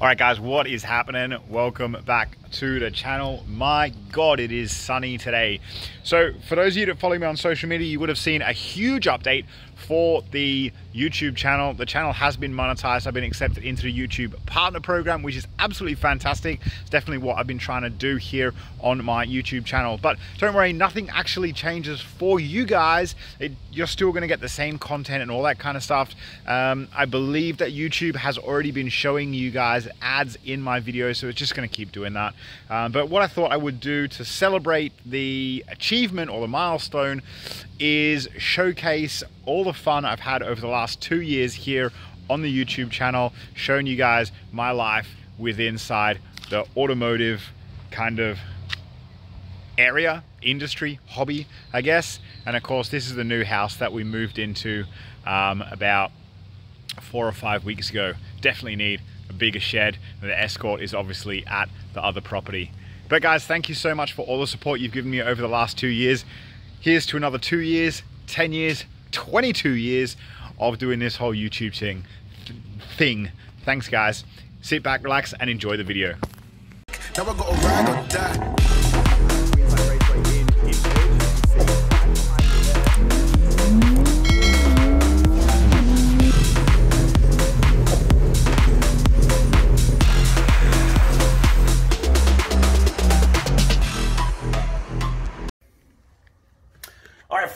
All right, guys, what is happening? Welcome back to the channel. My God, it is sunny today. So for those of you that follow me on social media, you would have seen a huge update for the YouTube channel. The channel has been monetized. I've been accepted into the YouTube partner program, which is absolutely fantastic. It's definitely what I've been trying to do here on my YouTube channel. But don't worry, nothing actually changes for you guys. It, you're still gonna get the same content and all that kind of stuff. Um, I believe that YouTube has already been showing you guys ads in my videos, so it's just gonna keep doing that. Um, but what I thought I would do to celebrate the achievement or the milestone is showcase all the fun I've had over the last two years here on the YouTube channel, showing you guys my life with inside the automotive kind of area, industry, hobby, I guess. And of course, this is the new house that we moved into um, about four or five weeks ago. Definitely need a bigger shed. The Escort is obviously at the other property. But guys, thank you so much for all the support you've given me over the last two years. Here's to another two years, 10 years, 22 years of doing this whole YouTube thing. thing. Thanks guys. Sit back, relax, and enjoy the video.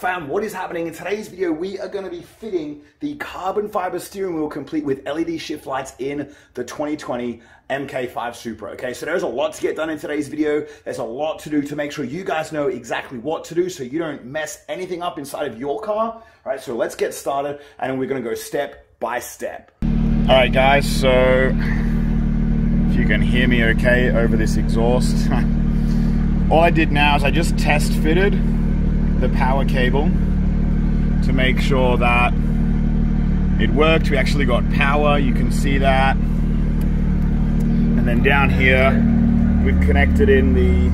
Fam, what is happening? In today's video, we are going to be fitting the carbon fiber steering wheel complete with LED shift lights in the 2020 MK5 Supra. Okay, so there's a lot to get done in today's video. There's a lot to do to make sure you guys know exactly what to do so you don't mess anything up inside of your car. Alright, so let's get started and we're going to go step by step. Alright guys, so if you can hear me okay over this exhaust. All I did now is I just test fitted the power cable to make sure that it worked. We actually got power, you can see that. And then down here, we've connected in the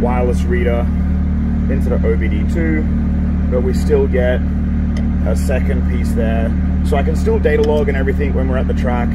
wireless reader into the OBD2, but we still get a second piece there. So I can still data log and everything when we're at the track.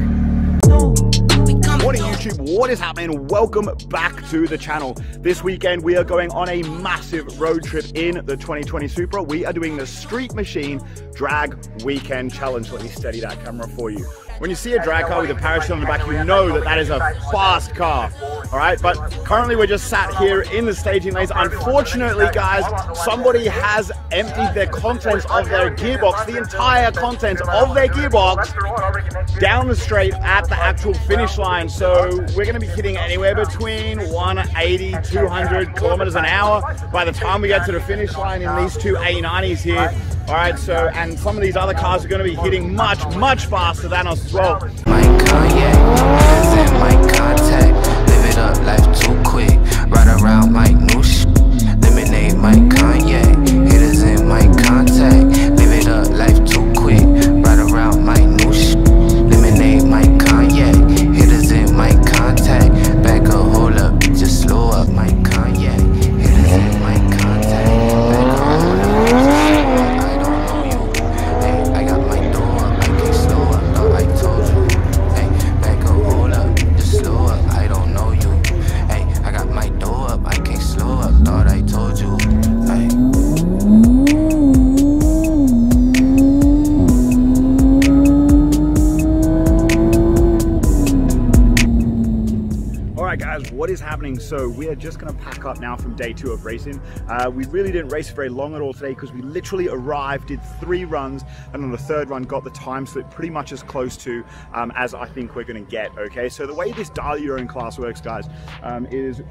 Morning YouTube, what is happening? Welcome back to the channel. This weekend we are going on a massive road trip in the 2020 Supra. We are doing the Street Machine Drag Weekend Challenge. Let me steady that camera for you. When you see a drag car with a parachute on the back, you know that that is a fast car. All right, but currently we're just sat here in the staging lanes. Unfortunately, guys, somebody has emptied their contents of their gearbox, the entire contents of their gearbox, down the straight at the actual finish line. So we're going to be hitting anywhere between 180, 200 kilometers an hour by the time we get to the finish line in these two A90s here. All right, so, and some of these other cars are going to be hitting much, much faster than us as well. My my contact, live it up, life from day two of racing. Uh, we really didn't race very long at all today because we literally arrived, did three runs, and on the third run got the time slip pretty much as close to um, as I think we're gonna get, okay? So the way this dial your own class works, guys, um, is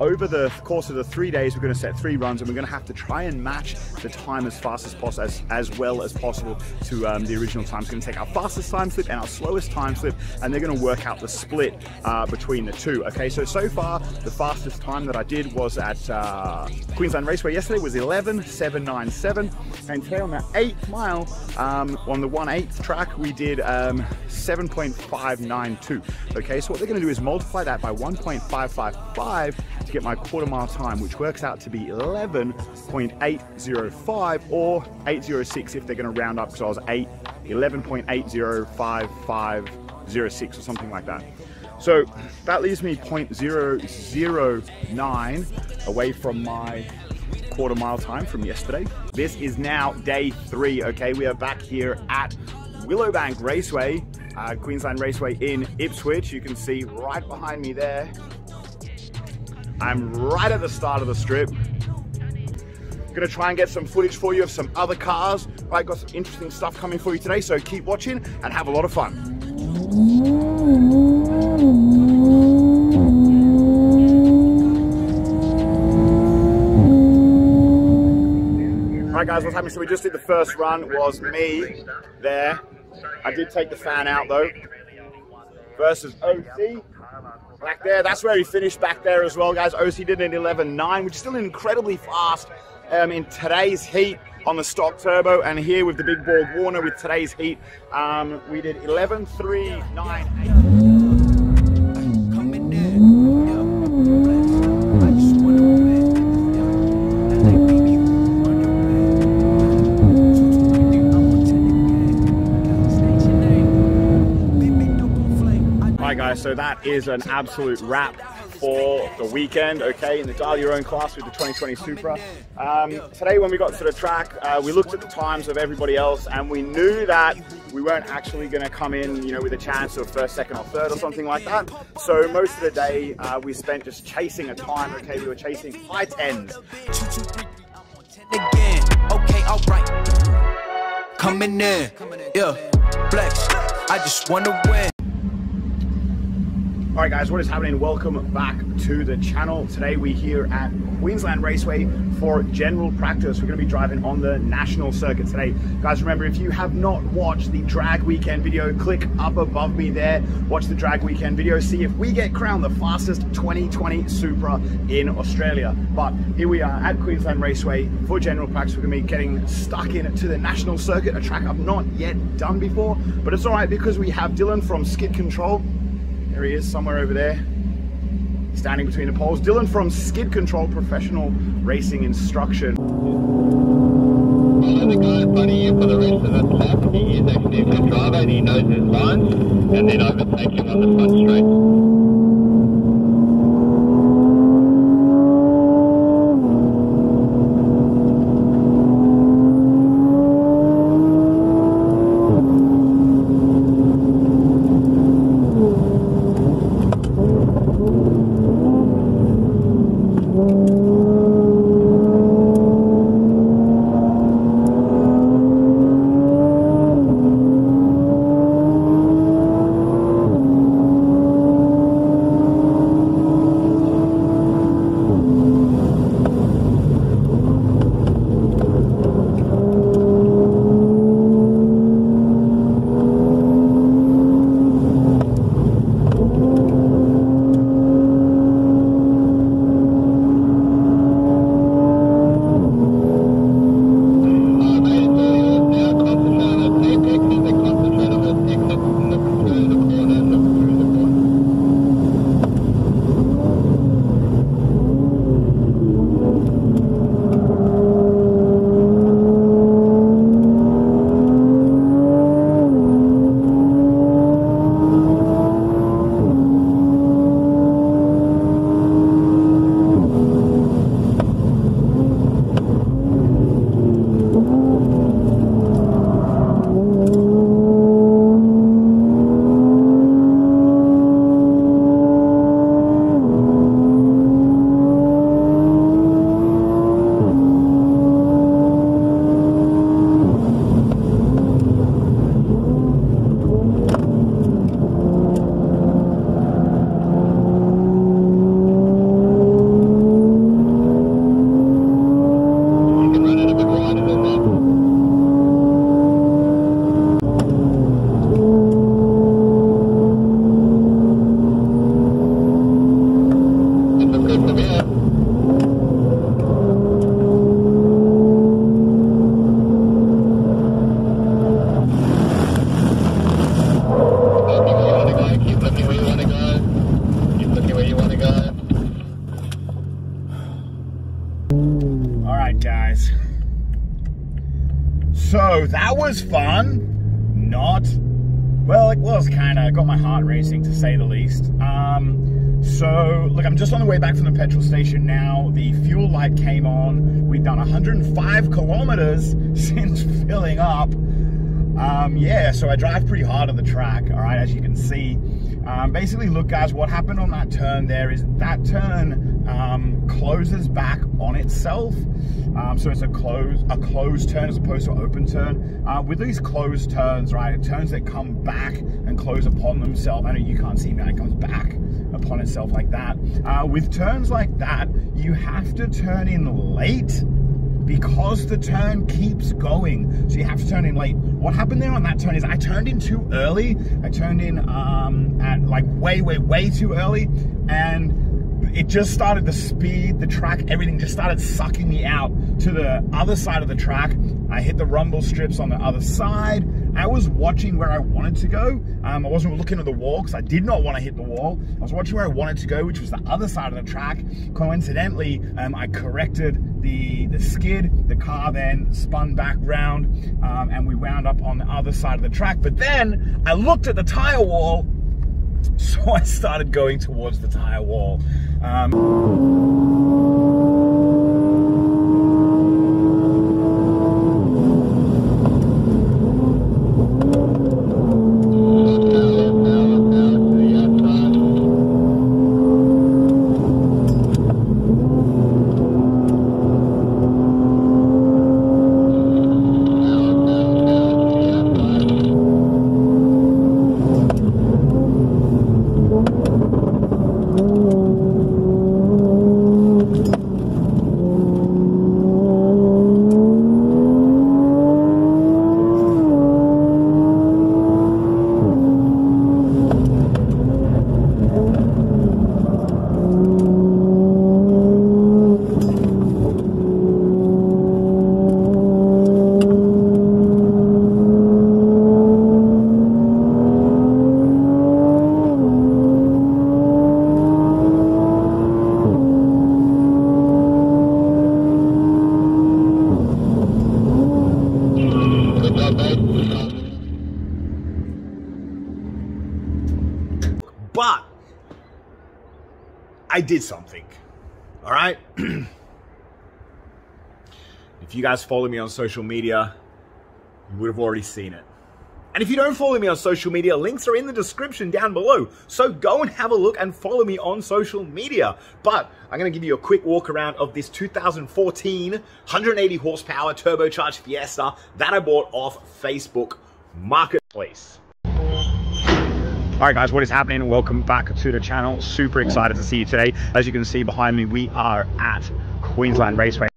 over the course of the three days, we're going to set three runs, and we're going to have to try and match the time as fast as possible, as, as well as possible to um, the original time. It's going to take our fastest time slip and our slowest time slip, and they're going to work out the split uh, between the two. Okay, so so far the fastest time that I did was at uh, Queensland Raceway yesterday was 11.797, and today on the eighth mile um, on the 1 8th track we did um, 7.592. Okay, so what they're going to do is multiply that by 1.555 to get my quarter mile time, which works out to be 11.805 or 806 if they're going to round up because I was 8, 11.8055 0.06 or something like that. So that leaves me 0.009 away from my quarter mile time from yesterday. This is now day three, okay? We are back here at Willowbank Raceway, uh, Queensland Raceway in Ipswich. You can see right behind me there. I'm right at the start of the strip. Gonna try and get some footage for you of some other cars. Right, got some interesting stuff coming for you today, so keep watching and have a lot of fun. Alright guys, what's happening? So we just did the first run, was me there. I did take the fan out though. Versus OC. Back there, that's where he finished back there as well, guys. OC did an 11.9, which is still incredibly fast um, in today's heat on the stock turbo. And here with the big ball Warner with today's heat, um, we did 11.398. Alright guys, so that is an absolute wrap for the weekend, okay, in the dial your own class with the 2020 Supra. Um, today when we got to the track, uh, we looked at the times of everybody else and we knew that we weren't actually going to come in, you know, with a chance of first, second or third or something like that. So most of the day uh, we spent just chasing a time, okay, we were chasing high tens. again. Okay, alright. Coming in, yeah, flex. I just wanna win. Alright guys, what is happening? Welcome back to the channel. Today we're here at Queensland Raceway for general practice. We're going to be driving on the national circuit today. Guys, remember if you have not watched the drag weekend video, click up above me there. Watch the drag weekend video. See if we get crowned the fastest 2020 Supra in Australia. But here we are at Queensland Raceway for general practice. We're to be getting stuck into the national circuit, a track I've not yet done before. But it's alright because we have Dylan from Skid Control there he is, somewhere over there, standing between the poles. Dylan from Skid Control Professional Racing Instruction. Well, the guy funny here for the rest of the lap. He is actually a driver and he knows his lines and then overtake him on the front straight. So that was fun. Not well, it was kind of got my heart racing to say the least. Um, so, look, I'm just on the way back from the petrol station now. The fuel light came on. We've done 105 kilometers since filling up. Um, yeah, so I drive pretty hard on the track, all right, as you can see. Um, basically, look, guys, what happened on that turn there is that turn um, closes back on itself. Um, so it's a close a closed turn as opposed to an open turn. Uh, with these closed turns, right, turns that come back and close upon themselves. I know you can't see that; it comes back upon itself like that. Uh, with turns like that, you have to turn in late because the turn keeps going. So you have to turn in late. What happened there on that turn is I turned in too early. I turned in um, at like way, way, way too early. And it just started the speed, the track, everything just started sucking me out to the other side of the track. I hit the rumble strips on the other side. I was watching where I wanted to go. Um, I wasn't looking at the wall because I did not want to hit the wall. I was watching where I wanted to go, which was the other side of the track. Coincidentally, um, I corrected the, the skid. The car then spun back round um, and we wound up on the other side of the track. But then I looked at the tire wall so I started going towards the tire wall. Um, Good job, mate. but I did something. All right. if you guys follow me on social media, you would have already seen it. And if you don't follow me on social media, links are in the description down below. So go and have a look and follow me on social media. But I'm going to give you a quick walk around of this 2014 180 horsepower turbocharged Fiesta that I bought off Facebook Marketplace. All right, guys, what is happening? Welcome back to the channel. Super excited to see you today. As you can see behind me, we are at Queensland Raceway.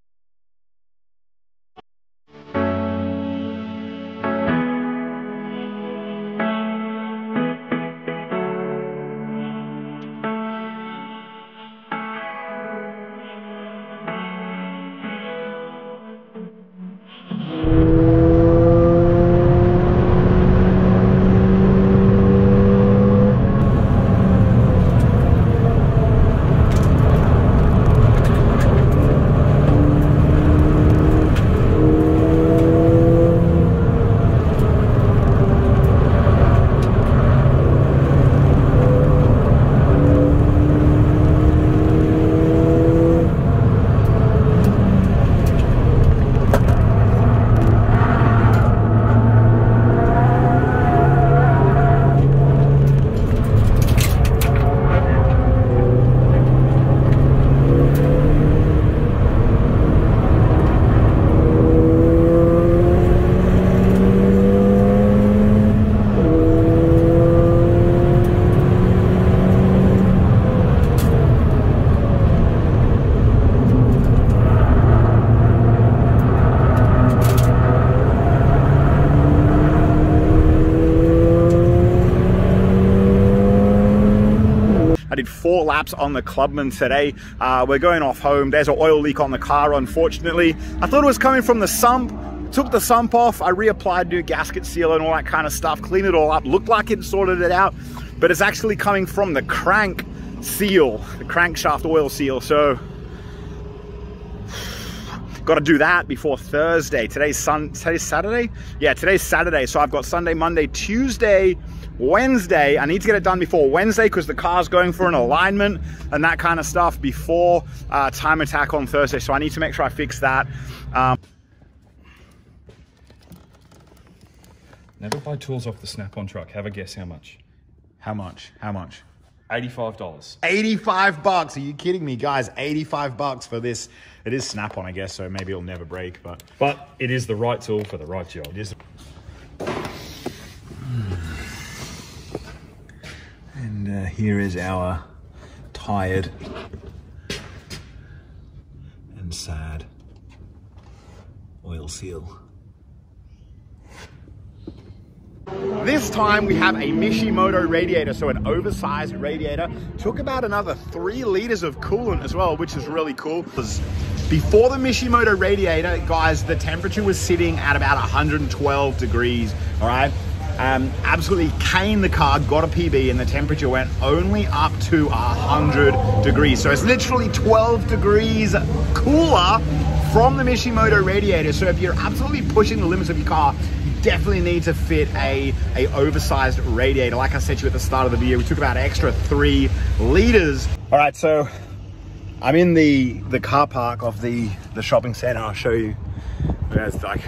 Four laps on the Clubman today. Uh, we're going off home. There's an oil leak on the car, unfortunately. I thought it was coming from the sump. Took the sump off. I reapplied new gasket seal and all that kind of stuff. Cleaned it all up. Looked like it sorted it out, but it's actually coming from the crank seal, the crankshaft oil seal. So got to do that before Thursday. Today's sun. Today's Saturday. Yeah, today's Saturday. So I've got Sunday, Monday, Tuesday Wednesday. I need to get it done before Wednesday because the car's going for an alignment and that kind of stuff before uh, time attack on Thursday. So I need to make sure I fix that. Um, Never buy tools off the Snap-on truck. Have a guess how much? how much? How much? $85. 85 bucks. Are you kidding me, guys? 85 bucks for this. It is snap on, I guess, so maybe it'll never break, but But it is the right tool for the right job. it is. Uh, here is our tired and sad oil seal. This time we have a Mishimoto radiator, so an oversized radiator. Took about another three liters of coolant as well, which is really cool. Because before the Mishimoto radiator, guys, the temperature was sitting at about 112 degrees, all right? Um, absolutely caned the car, got a PB, and the temperature went only up to 100 degrees. So it's literally 12 degrees cooler from the Mishimoto radiator. So if you're absolutely pushing the limits of your car, you definitely need to fit a, a oversized radiator. Like I said to you at the start of the video, we took about extra three liters. All right, so I'm in the, the car park of the, the shopping center. I'll show you. There's like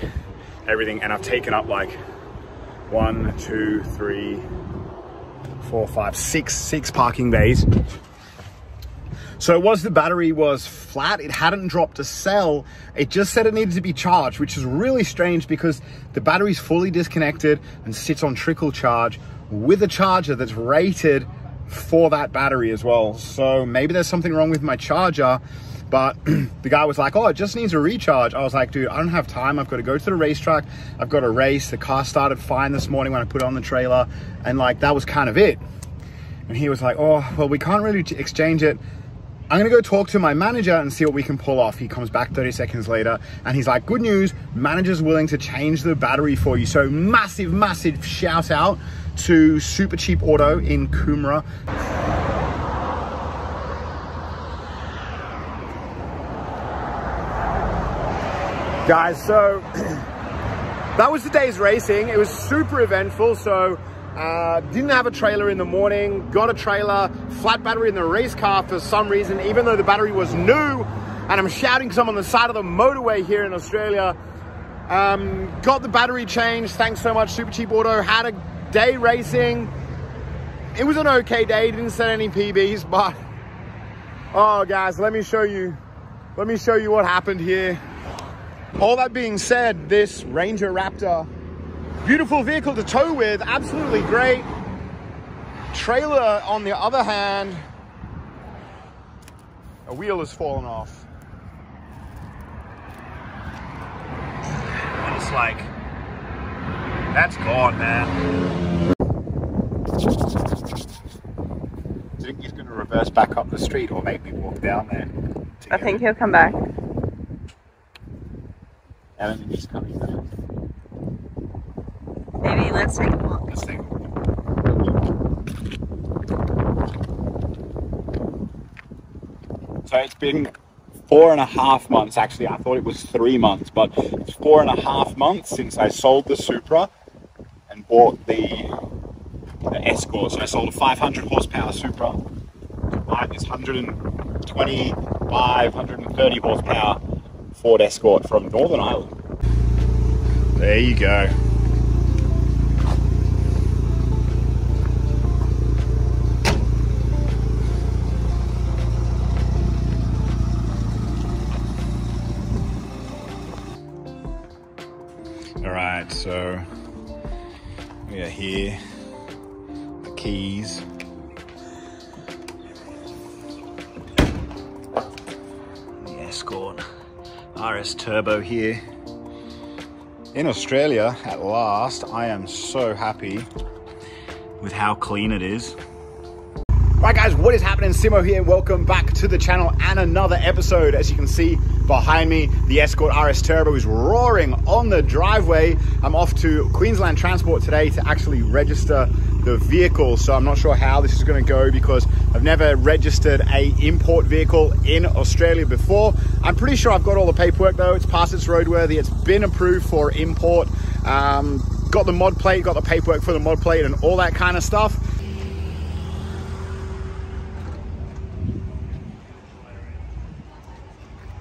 everything. And I've taken up like one, two, three, four, five, six, six parking bays. So it was the battery was flat. It hadn't dropped a cell. It just said it needed to be charged, which is really strange because the battery's fully disconnected and sits on trickle charge with a charger that's rated for that battery as well. So maybe there's something wrong with my charger, but the guy was like, oh, it just needs a recharge. I was like, dude, I don't have time. I've got to go to the racetrack. I've got a race. The car started fine this morning when I put it on the trailer. And like, that was kind of it. And he was like, oh, well, we can't really exchange it. I'm gonna go talk to my manager and see what we can pull off. He comes back 30 seconds later and he's like, good news, manager's willing to change the battery for you. So massive, massive shout out to Super Cheap Auto in Coomera. Guys, so that was the day's racing. It was super eventful. So uh, didn't have a trailer in the morning, got a trailer, flat battery in the race car for some reason, even though the battery was new. And I'm shouting because I'm on the side of the motorway here in Australia. Um, got the battery changed. Thanks so much, Super Cheap Auto. Had a day racing. It was an okay day. Didn't set any PBs, but oh, guys, let me show you. Let me show you what happened here. All that being said, this Ranger Raptor Beautiful vehicle to tow with, absolutely great. Trailer, on the other hand, a wheel has fallen off. And it's like, that's gone, man. You think he's going to reverse back up the street or make me walk down there? I think he'll come back. I think he's coming back. Maybe let's take a walk. Let's take a look. So it's been four and a half months. Actually, I thought it was three months, but it's four and a half months since I sold the Supra and bought the, the Escort. So I sold a 500 horsepower Supra. Buy this 125, 130 horsepower Ford Escort from Northern Ireland. There you go. Turbo here. In Australia, at last, I am so happy with how clean it is. Right guys, what is happening? Simo here. Welcome back to the channel and another episode. As you can see behind me, the Escort RS Turbo is roaring on the driveway. I'm off to Queensland Transport today to actually register the vehicle. So I'm not sure how this is gonna go because I've never registered a import vehicle in Australia before. I'm pretty sure I've got all the paperwork though. It's past its roadworthy. It's been approved for import. Um, got the mod plate, got the paperwork for the mod plate and all that kind of stuff.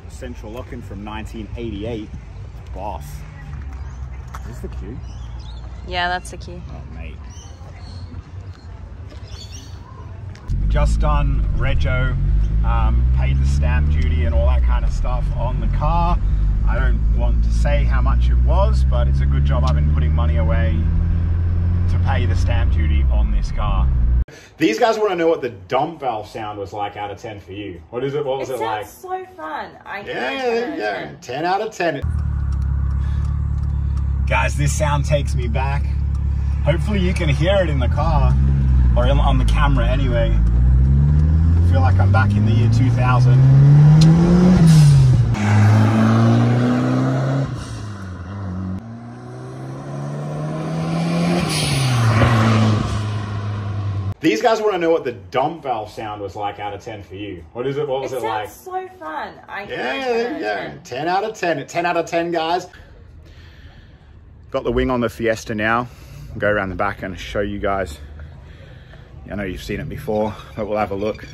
Central locking from 1988. Boss. Is this the queue? Yeah, that's the key. Oh, mate. Just done Rego, um, paid the stamp duty and all that kind of stuff on the car. I don't want to say how much it was, but it's a good job I've been putting money away to pay the stamp duty on this car. These guys want to know what the dump valve sound was like out of 10 for you. What is it? What was it, like? so fun. I Yeah, yeah, yeah. 10 out of 10. Guys, this sound takes me back. Hopefully you can hear it in the car or on the camera anyway. I feel like I'm back in the year 2000. These guys want to know what the dump valve sound was like out of 10 for you. What is it? What was it, like? so fun. I Yeah, yeah, yeah. 10 out of 10. 10 out of 10, guys. Got the wing on the Fiesta now. I'll go around the back and show you guys. I know you've seen it before, but we'll have a look.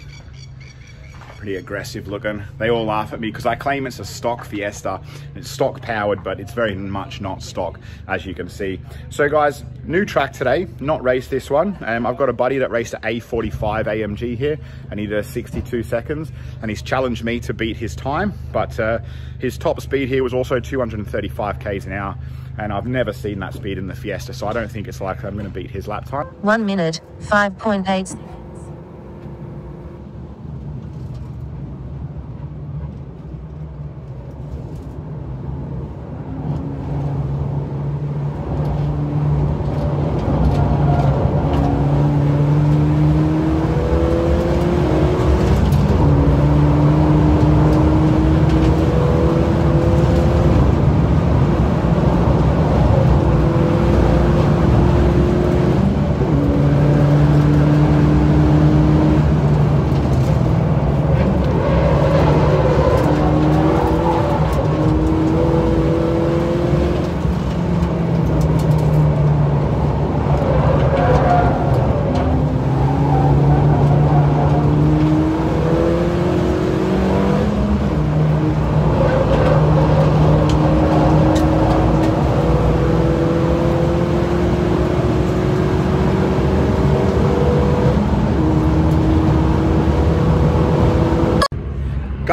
Pretty aggressive looking. They all laugh at me because I claim it's a stock Fiesta. It's stock powered, but it's very much not stock, as you can see. So guys, new track today, not raced this one. Um, I've got a buddy that raced at A45 AMG here, and he did a 62 seconds, and he's challenged me to beat his time, but uh, his top speed here was also 235 Ks an hour, and I've never seen that speed in the Fiesta, so I don't think it's likely I'm gonna beat his lap time. 1 minute, 5.8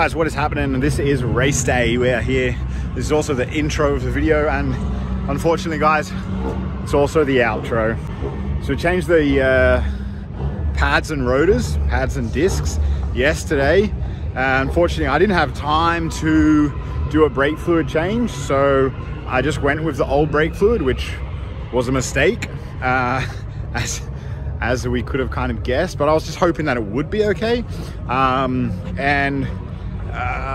Guys, what is happening? This is race day. We are here. This is also the intro of the video, and unfortunately, guys, it's also the outro. So we changed the uh, pads and rotors, pads and discs yesterday. Uh, unfortunately, I didn't have time to do a brake fluid change, so I just went with the old brake fluid, which was a mistake, uh, as as we could have kind of guessed. But I was just hoping that it would be okay. Um, and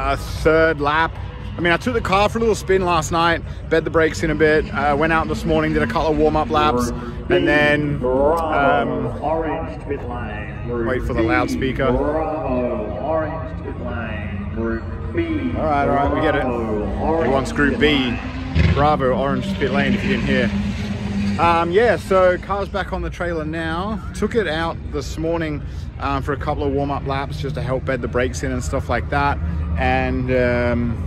uh, third lap. I mean, I took the car for a little spin last night, bed the brakes in a bit, uh, went out this morning, did a couple of warm-up laps, and then um, Orange pit lane. Wait for the loudspeaker. Orange pit lane. Group B. All right, all right, we get it. He wants Group B. Bravo, orange pit lane if you didn't hear. Um, yeah, so car's back on the trailer now. Took it out this morning um, for a couple of warm-up laps just to help bed the brakes in and stuff like that. And um,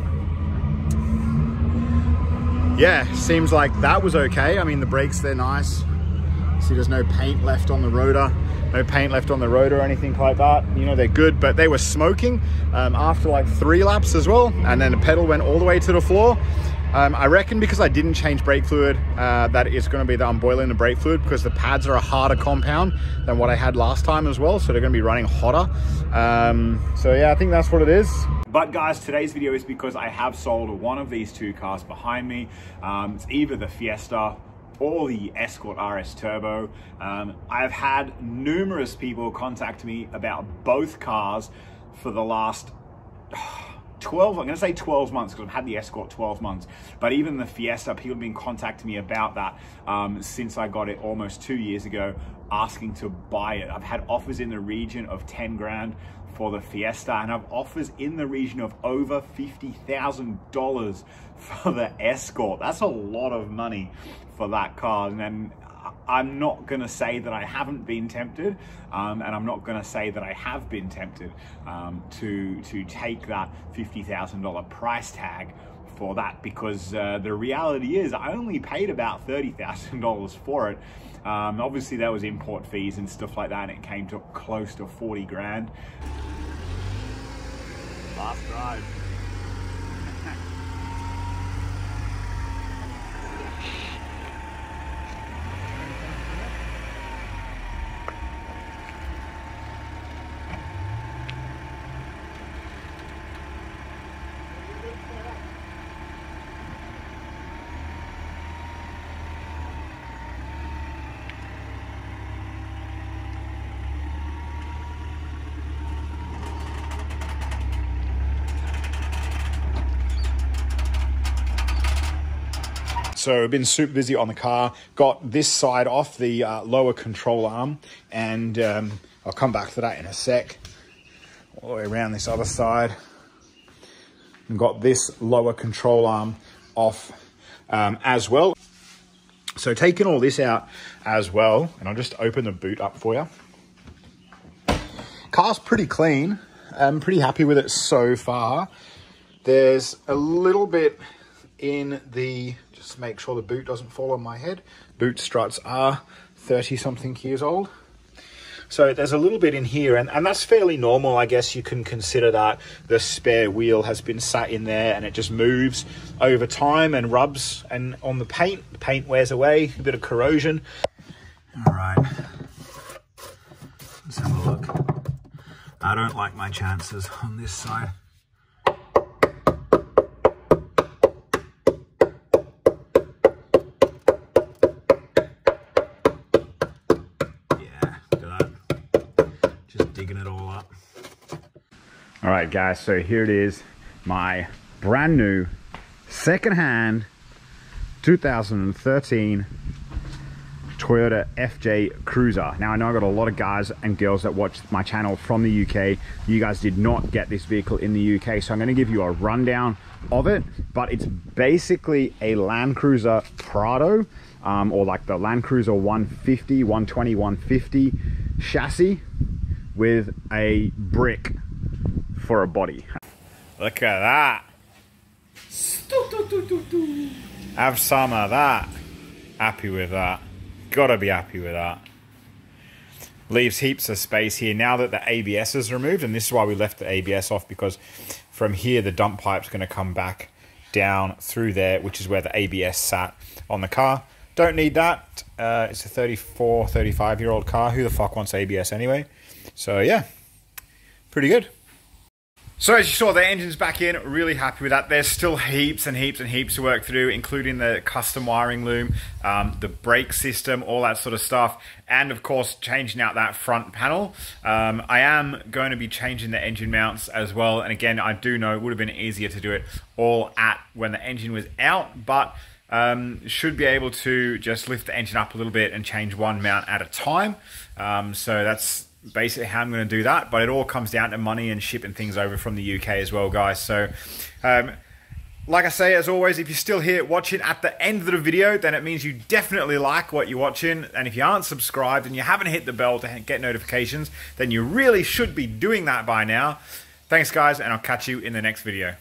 yeah, seems like that was okay. I mean, the brakes, they're nice. See, there's no paint left on the rotor. No paint left on the rotor or anything like that. You know, they're good, but they were smoking um, after like three laps as well. And then the pedal went all the way to the floor. Um, I reckon because I didn't change brake fluid, uh, that it's going to be that I'm boiling the brake fluid because the pads are a harder compound than what I had last time as well. So they're going to be running hotter. Um, so yeah, I think that's what it is. But guys, today's video is because I have sold one of these two cars behind me. Um, it's either the Fiesta or the Escort RS Turbo. Um, I've had numerous people contact me about both cars for the last 12, I'm to say 12 months because I've had the Escort 12 months. But even the Fiesta, people have been contacting me about that um, since I got it almost two years ago, asking to buy it. I've had offers in the region of 10 grand for the Fiesta and I've offers in the region of over $50,000 for the Escort. That's a lot of money for that car. And then I'm not going to say that I haven't been tempted, um, and I'm not going to say that I have been tempted um, to to take that fifty thousand dollar price tag for that because uh, the reality is I only paid about thirty thousand dollars for it. Um, obviously, there was import fees and stuff like that, and it came to close to forty grand. Last drive. So I've been super busy on the car. Got this side off, the uh, lower control arm, and um, I'll come back to that in a sec. All the way around this other side. And got this lower control arm off um, as well. So taking all this out as well, and I'll just open the boot up for you. Car's pretty clean. I'm pretty happy with it so far. There's a little bit in the, just make sure the boot doesn't fall on my head. Boot struts are 30 something years old. So there's a little bit in here, and, and that's fairly normal. I guess you can consider that the spare wheel has been sat in there and it just moves over time and rubs and on the paint. The paint wears away, a bit of corrosion. All right, let's have a look. I don't like my chances on this side. All right, guys, so here it is, my brand new secondhand 2013 Toyota FJ Cruiser. Now I know I've got a lot of guys and girls that watch my channel from the UK. You guys did not get this vehicle in the UK, so I'm gonna give you a rundown of it, but it's basically a Land Cruiser Prado, um, or like the Land Cruiser 150, 120, 150 chassis with a brick for a body. Look at that. Have some of that. Happy with that. Gotta be happy with that. Leaves heaps of space here now that the ABS is removed, and this is why we left the ABS off because from here the dump pipe's going to come back down through there, which is where the ABS sat on the car. Don't need that. Uh, it's a 34, 35 year old car. Who the fuck wants ABS anyway? So yeah, pretty good. So as you saw, the engine's back in, really happy with that. There's still heaps and heaps and heaps to work through, including the custom wiring loom, um, the brake system, all that sort of stuff, and of course, changing out that front panel. Um, I am going to be changing the engine mounts as well, and again, I do know it would have been easier to do it all at when the engine was out, but um, should be able to just lift the engine up a little bit and change one mount at a time. Um, so that's basically how I'm going to do that. But it all comes down to money and shipping things over from the UK as well, guys. So, um, like I say, as always, if you're still here watching at the end of the video, then it means you definitely like what you're watching. And if you aren't subscribed and you haven't hit the bell to get notifications, then you really should be doing that by now. Thanks, guys, and I'll catch you in the next video.